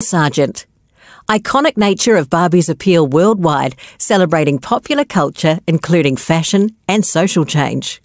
Sargent. Iconic nature of Barbie's appeal worldwide, celebrating popular culture, including fashion and social change.